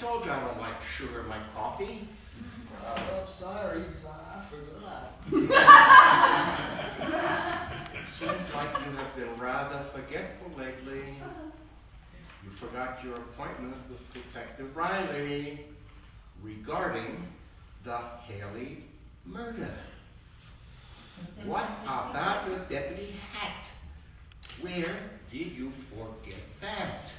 told you I don't like sugar in my coffee. Oh, I'm sorry, I forgot. It seems like you have been rather forgetful lately. You forgot your appointment with Detective Riley regarding the Haley murder. What about your deputy hat? Where did you forget that?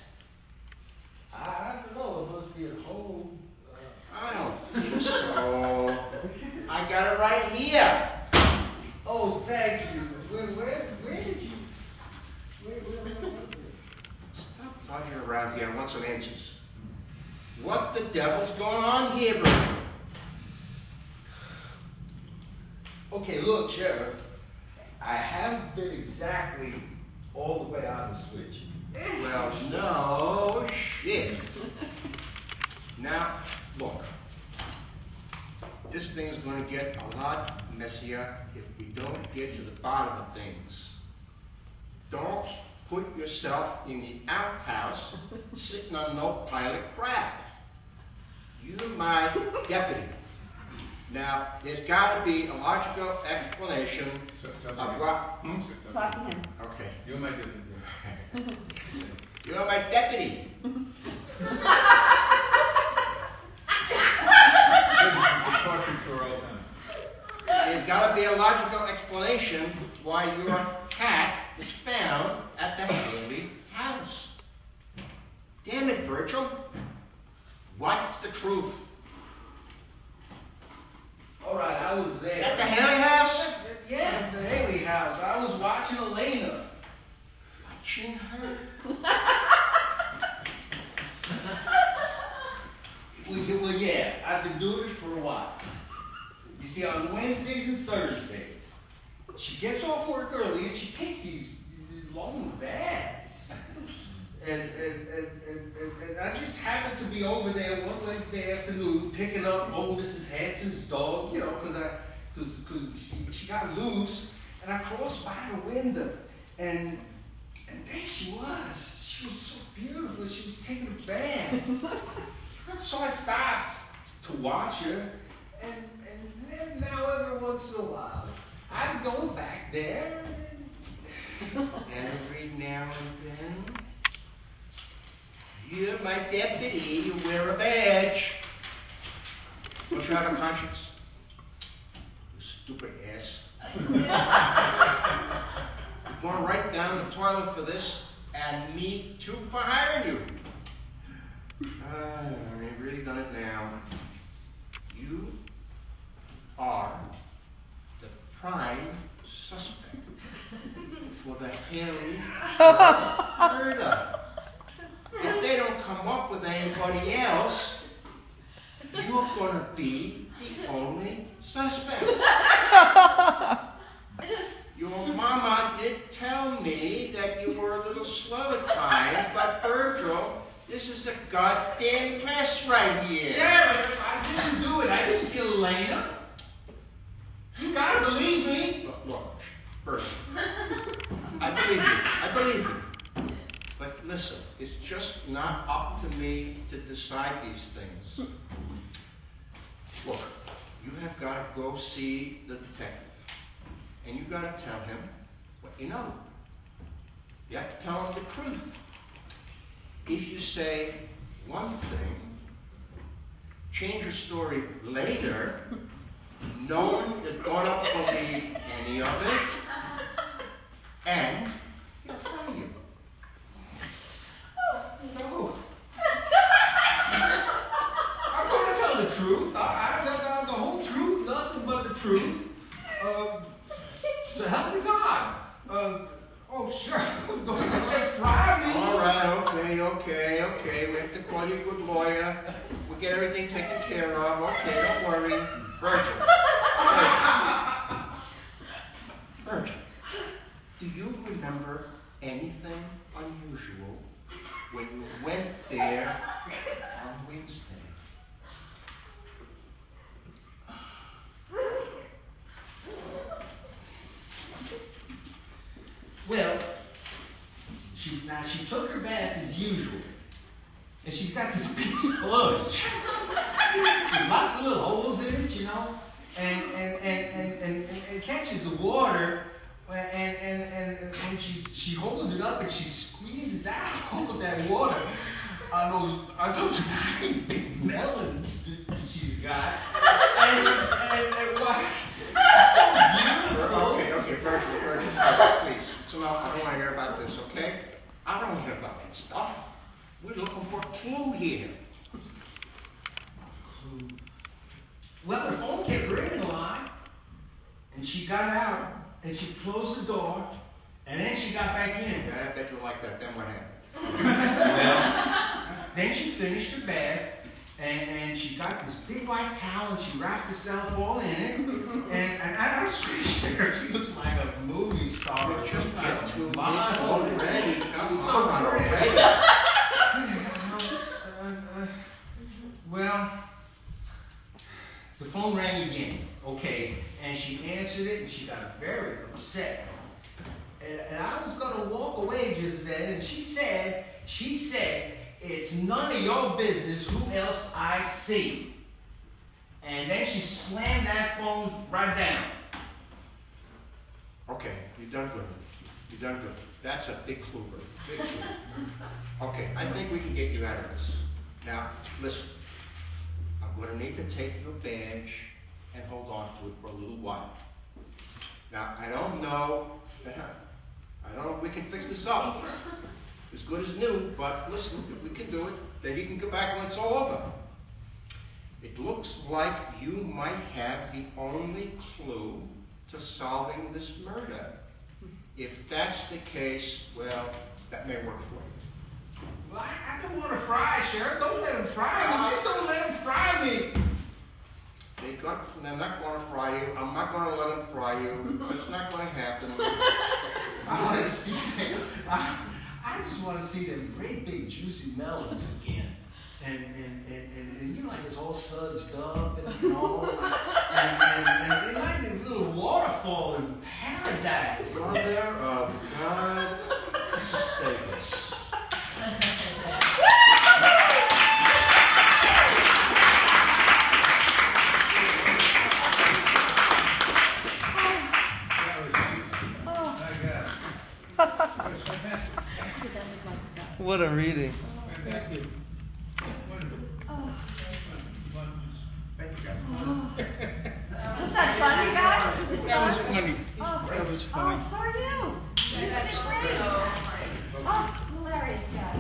I don't know, it must be at home. Uh, I don't think so. I got it right here. oh, thank you. Where, where, where did you? Where, where, where was it? Stop I want some answers. What the devil's going on here? Okay, look, Sheriff. I haven't been exactly all the way out of the switch. Well, no shit. Now, look. This thing's going to get a lot messier if we don't get to the bottom of things. Don't put yourself in the outhouse sitting on no pile of crap. You're my deputy. Now, there's got to be a logical explanation So- so- of what. Hmm? Talk to him. Okay. You might do it. You're my deputy. Departure for all time. There's got to be a logical explanation why your cat was found at the Haley house. Damn it, Virgil. What's the truth? All right, I was there. At the Haley house? Yeah, at the Haley house. I was watching Elena. Watching her. Well, yeah, well, yeah, I've been doing this for a while. You see, on Wednesdays and Thursdays, she gets off work early and she takes these, long baths. And, and, and, and, and, and I just happened to be over there one Wednesday afternoon picking up old Mrs. Hanson's dog, you know, because I, cause, cause she, she got loose, and I crossed by the window, and and there she was. She was so beautiful. She was taking a bath. So I stopped to watch her, and, and then now every once in a while, I'd go back there. Every now and then. You're my deputy. You wear a badge. Don't you have a conscience? You stupid ass. You're going right down the toilet for this, and me too for hiring you. Ah, you've really done it now. You are the prime suspect for the Haley murder. If they don't come up with anybody else, you're going to be the only suspect. Your mama did tell me that you were a little slow at times, but Virgil, this is a goddamn mess right here. Sheriff, I didn't do it. I didn't kill Elena. You gotta believe me. Look, look, first, I believe you. I believe you. But listen, it's just not up to me to decide these things. Hmm. Look, you have got to go see the detective. And you've got to tell him what you know. You have to tell him the truth. If you say one thing, change your story later, no one is going to believe any of it, and he'll fire you. No. I'm gonna tell the truth. I, I tell the whole truth, nothing but the truth. Um, so help me God. Um, oh, sure. I'm going to fry me. All right, okay, okay, okay. We have to call you a good lawyer. We'll get everything taken care of. Okay, don't worry. Virgil. Virgil. Virgil. Do you remember anything unusual when you went there on Wednesday? Well, she now she took her bath as usual. and she's got this big sponge. Lots of little holes in it, you know, and and and and, and, and catches the water, and and and and when she she holds it up and she squeezes out all of that water on those on those great big melons that she's got, and and, and why? So beautiful. Okay, okay, Virgil, please. So now, I don't want to hear about this, okay? I don't want to hear about that stuff. We're looking for a clue here. Well, the phone kept ringing a lot, and she got out, and she closed the door, and then she got back in. Yeah, I bet you like that. Then what happened? Well, then she finished her bath, and, and she got this big white towel, and she wrapped herself all in it, and, and I, swear to she looks like a movie star. Just like too model. already. She's on so pretty. already. Well, the phone rang again, okay, and she answered it, and she got very upset. And, and I was gonna walk away just then, and she said, she said, it's none of your business who else I see. And then she slammed that phone right down. Okay, you've done good. You've done good. That's a big clue, Big clue. Okay, I think we can get you out of this. Now, listen. I'm going to need to take your badge and hold on to it for a little while. Now, I don't know. I don't know if we can fix this up. As good as new, but listen, if we can do it, then you can come back when it's all over. It looks like you might have the only clue to solving this murder. If that's the case, well, that may work for you. Well, I, I don't want to fry, Sheriff. Don't let him fry me. Uh-huh. Just don't let him fry me. They got, they're not going to fry you. I'm not going to let them fry you. That's not going to happen. I want to see them. I, just want to see them great big juicy melons again. And, and, and, and, and you know, like it's all sudsed up and know, and, and, and, like this little waterfall in paradise. Mother of uh, God, save us. What a reading. Oh. Fantastic. Wonderful. Thank you, guys. Was that funny, guys? Was That was fun? funny. Oh, That was oh, funny. so are you. You did great. Oh, hilarious, guys.